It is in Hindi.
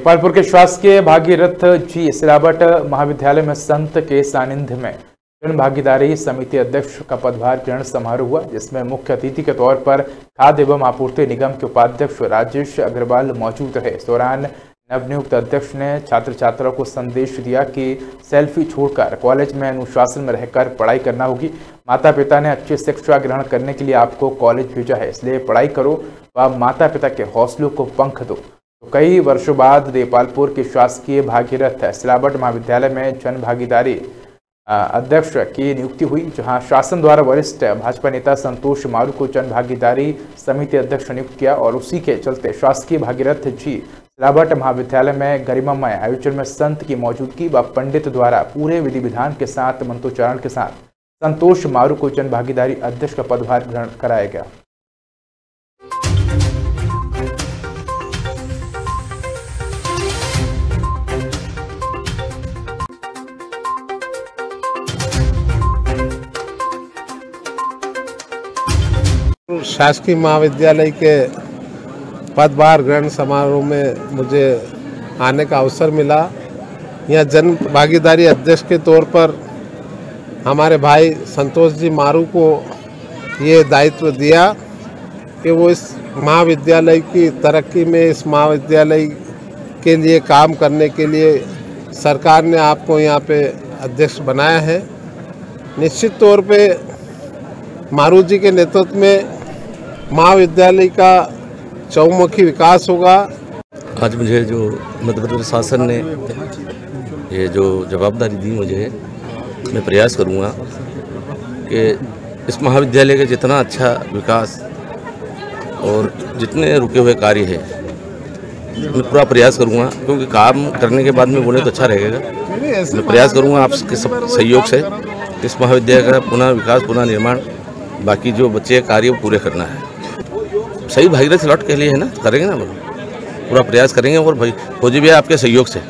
गोपालपुर के शासकीय भागीरथ जी सिलावट महाविद्यालय में संत के सानिध्य में जन भागीदारी समिति अध्यक्ष का पदभार ग्रहण समारोह हुआ, जिसमें मुख्य अतिथि के तौर पर खाद्य एवं आपूर्ति निगम के उपाध्यक्ष राजेश अग्रवाल मौजूद रहे। इस दौरान नवनियुक्त अध्यक्ष ने छात्र छात्राओं को संदेश दिया कि सेल्फी छोड़कर कॉलेज में अनुशासन में रहकर पढ़ाई करना होगी। माता पिता ने अच्छी शिक्षा ग्रहण करने के लिए आपको कॉलेज भेजा है, इसलिए पढ़ाई करो व माता पिता के हौसलों को पंख दो। कई वर्षों बाद देपालपुर के शासकीय भागीरथ सिलावट महाविद्यालय में जन भागीदारी अध्यक्ष की नियुक्ति हुई, जहाँ शासन द्वारा वरिष्ठ भाजपा नेता संतोष मारू को जन भागीदारी समिति अध्यक्ष नियुक्त किया और उसी के चलते शासकीय भागीरथ जी सिलावट महाविद्यालय में गरिमामय आयोजन में संत की मौजूदगी व पंडित द्वारा पूरे विधि विधान के साथ मंत्रोच्चारण के साथ संतोष मारू को जन भागीदारी अध्यक्ष का पदभार ग्रहण कराया गया। शासकीय महाविद्यालय के पदभार ग्रहण समारोह में मुझे आने का अवसर मिला। यहाँ जन भागीदारी अध्यक्ष के तौर पर हमारे भाई संतोष जी मारू को ये दायित्व दिया कि वो इस महाविद्यालय की तरक्की में, इस महाविद्यालय के लिए काम करने के लिए सरकार ने आपको यहाँ पे अध्यक्ष बनाया है। निश्चित तौर पे मारू जी के नेतृत्व में महाविद्यालय का चौमुखी विकास होगा। आज मुझे जो मध्य प्रदेश शासन ने ये जो जवाबदारी दी मुझे मैं प्रयास करूँगा कि इस महाविद्यालय का जितना अच्छा विकास और जितने रुके हुए कार्य है मैं पूरा प्रयास करूँगा क्योंकि काम करने के बाद में बोले तो अच्छा रहेगा। मैं प्रयास करूँगा आपके सब सहयोग से इस महाविद्यालय का पुनः विकास पुनः निर्माण बाकी जो बच्चे कार्य वो पूरे करना है। सही भागीरथ लौट के लिए है ना? करेंगे ना? पूरा प्रयास करेंगे और भाई, फौजी भी आपके सहयोग से।